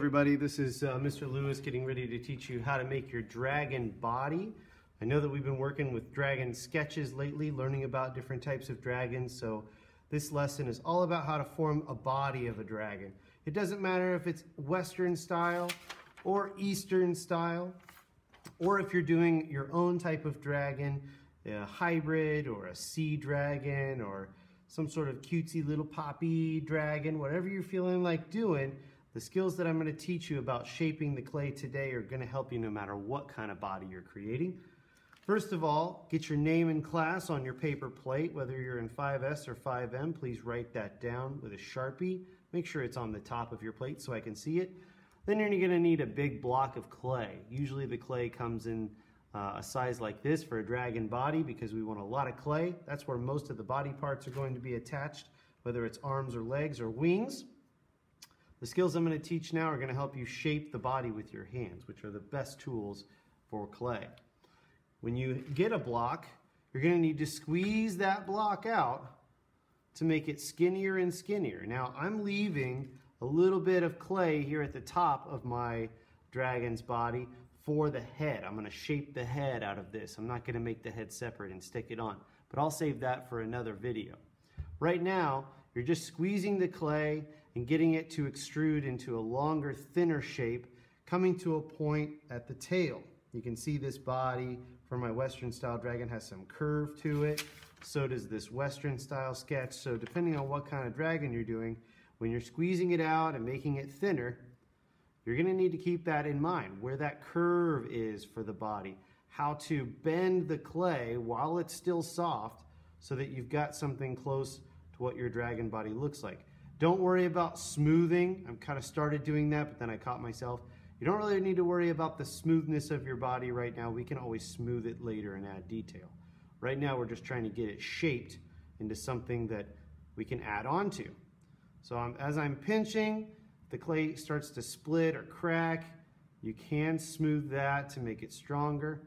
everybody, this is uh, Mr. Lewis getting ready to teach you how to make your dragon body. I know that we've been working with dragon sketches lately, learning about different types of dragons, so this lesson is all about how to form a body of a dragon. It doesn't matter if it's Western style or Eastern style, or if you're doing your own type of dragon, a hybrid or a sea dragon or some sort of cutesy little poppy dragon, whatever you're feeling like doing, the skills that I'm going to teach you about shaping the clay today are going to help you no matter what kind of body you're creating. First of all, get your name and class on your paper plate, whether you're in 5S or 5M, please write that down with a Sharpie. Make sure it's on the top of your plate so I can see it. Then you're going to need a big block of clay. Usually the clay comes in uh, a size like this for a dragon body because we want a lot of clay. That's where most of the body parts are going to be attached, whether it's arms or legs or wings. The skills I'm going to teach now are going to help you shape the body with your hands, which are the best tools for clay. When you get a block, you're going to need to squeeze that block out to make it skinnier and skinnier. Now, I'm leaving a little bit of clay here at the top of my dragon's body for the head. I'm going to shape the head out of this. I'm not going to make the head separate and stick it on, but I'll save that for another video. Right now, you're just squeezing the clay and getting it to extrude into a longer, thinner shape, coming to a point at the tail. You can see this body for my Western style dragon has some curve to it. So does this Western style sketch. So depending on what kind of dragon you're doing, when you're squeezing it out and making it thinner, you're gonna need to keep that in mind, where that curve is for the body, how to bend the clay while it's still soft so that you've got something close what your dragon body looks like. Don't worry about smoothing. I've kind of started doing that, but then I caught myself. You don't really need to worry about the smoothness of your body right now. We can always smooth it later and add detail. Right now, we're just trying to get it shaped into something that we can add on to. So I'm, as I'm pinching, the clay starts to split or crack. You can smooth that to make it stronger.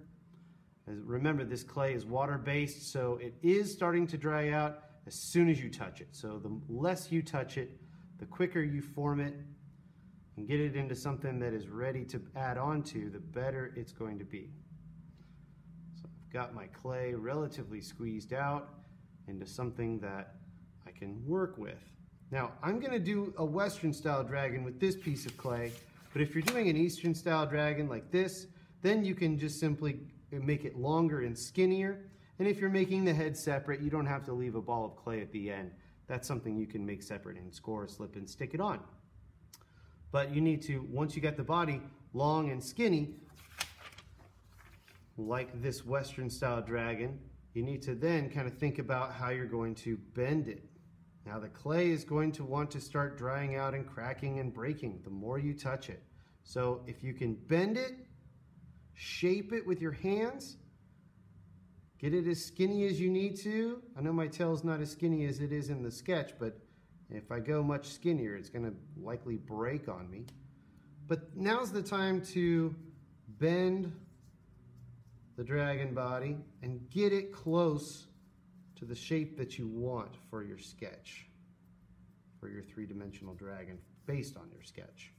As, remember, this clay is water-based, so it is starting to dry out as soon as you touch it. So the less you touch it, the quicker you form it and get it into something that is ready to add on to, the better it's going to be. So I've got my clay relatively squeezed out into something that I can work with. Now, I'm gonna do a Western style dragon with this piece of clay, but if you're doing an Eastern style dragon like this, then you can just simply make it longer and skinnier, and if you're making the head separate, you don't have to leave a ball of clay at the end. That's something you can make separate and score, a slip, and stick it on. But you need to, once you get the body long and skinny, like this Western style dragon, you need to then kind of think about how you're going to bend it. Now the clay is going to want to start drying out and cracking and breaking the more you touch it. So if you can bend it, shape it with your hands, Get it as skinny as you need to. I know my tail's not as skinny as it is in the sketch, but if I go much skinnier, it's gonna likely break on me. But now's the time to bend the dragon body and get it close to the shape that you want for your sketch, for your three-dimensional dragon, based on your sketch.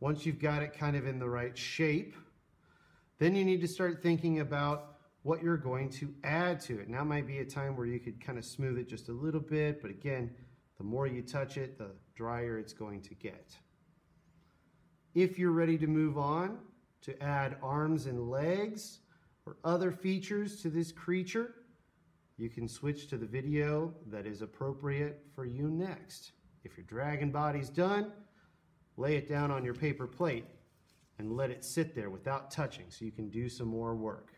Once you've got it kind of in the right shape, then you need to start thinking about what you're going to add to it. Now might be a time where you could kind of smooth it just a little bit, but again, the more you touch it, the drier it's going to get. If you're ready to move on to add arms and legs or other features to this creature, you can switch to the video that is appropriate for you next. If your dragon body's done, lay it down on your paper plate and let it sit there without touching so you can do some more work.